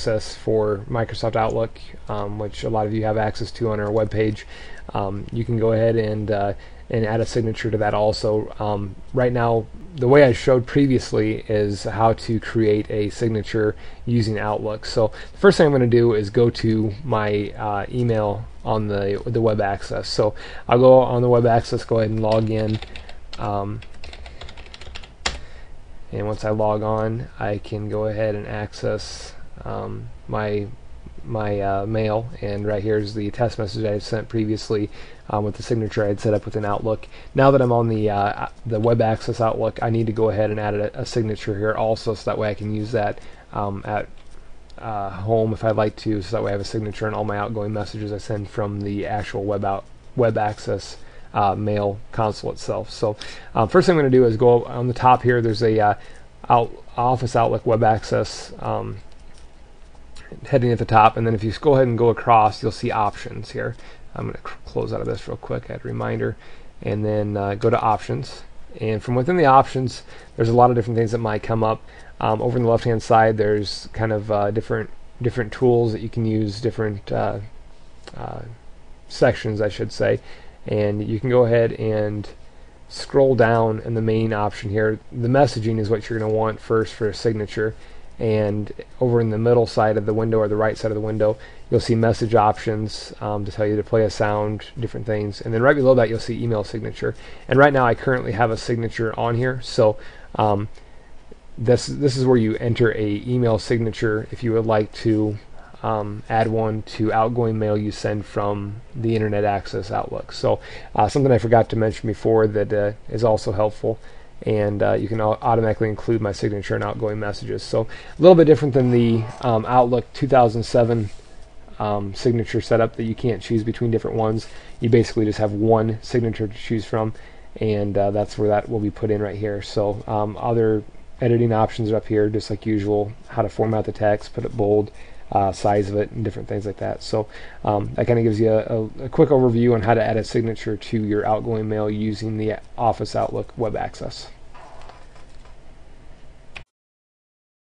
access for Microsoft Outlook, um, which a lot of you have access to on our webpage. Um, you can go ahead and uh, and add a signature to that also. Um, right now, the way I showed previously is how to create a signature using Outlook. So the first thing I'm going to do is go to my uh, email on the the web access. So I'll go on the web access, go ahead and log in. Um, and once I log on, I can go ahead and access um, my my uh, mail. And right here is the test message I had sent previously um, with the signature I had set up within Outlook. Now that I'm on the uh, the web access Outlook, I need to go ahead and add a, a signature here also, so that way I can use that um, at uh, home if I'd like to, so that way I have a signature on all my outgoing messages I send from the actual web out web access uh, mail console itself. So um, first thing I'm going to do is go on the top here. There's a uh, out, Office Outlook Web Access um, heading at the top, and then if you go ahead and go across, you'll see options here. I'm going to close out of this real quick. Add reminder, and then uh, go to options. And from within the options, there's a lot of different things that might come up. Um, over on the left-hand side, there's kind of uh, different different tools that you can use, different uh, uh sections, I should say and you can go ahead and scroll down in the main option here. The messaging is what you're going to want first for a signature. And over in the middle side of the window or the right side of the window, you'll see message options um, to tell you to play a sound, different things. And then right below that, you'll see email signature. And right now, I currently have a signature on here. So um, this this is where you enter a email signature if you would like to um, add one to outgoing mail you send from the Internet Access Outlook. So uh, something I forgot to mention before that uh, is also helpful. And uh, you can automatically include my signature in outgoing messages. So a little bit different than the um, Outlook 2007 um, signature setup that you can't choose between different ones. You basically just have one signature to choose from, and uh, that's where that will be put in right here. So um, other editing options are up here, just like usual. How to format the text, put it bold, uh, size of it and different things like that. So um, that kind of gives you a, a, a, quick overview on how to add a signature to your outgoing mail using the Office Outlook web access.